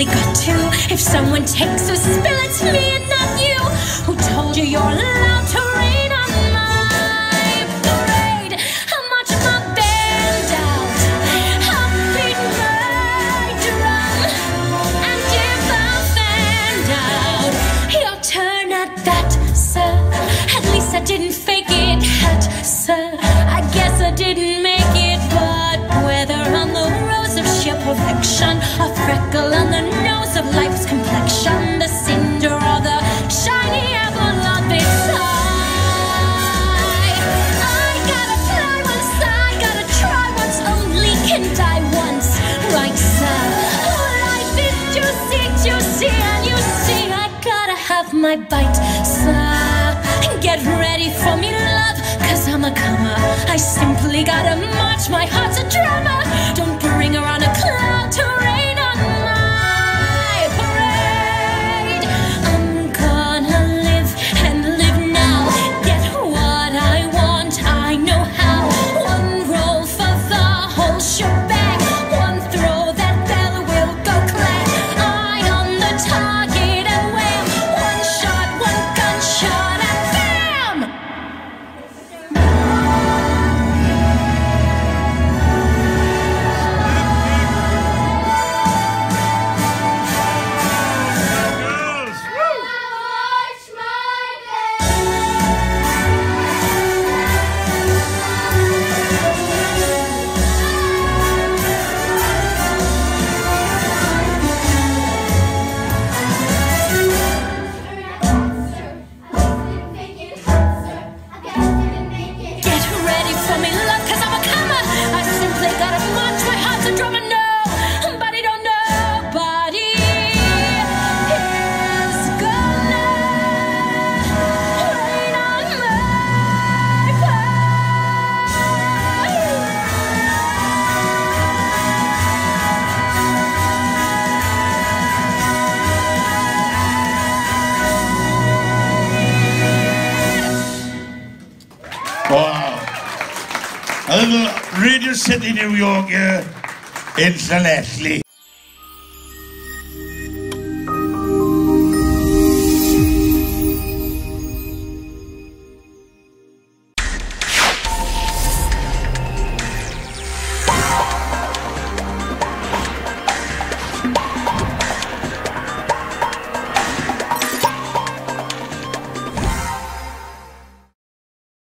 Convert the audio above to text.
simply got to. If someone takes a spill, it's me and not you. Who told you you're allowed to rain on my parade? How much my band out? I'll beat my drum. And if I find out your turn at that, sir, at least I didn't fake it, hat, sir. I guess I didn't make it, but whether on the rose of sheer perfection, a freckle have my bite, sir. Get ready for me, to love, cause I'm a comer. I simply gotta march, my heart's a drama. Don't Radio City, New York, uh, in St. Leslie.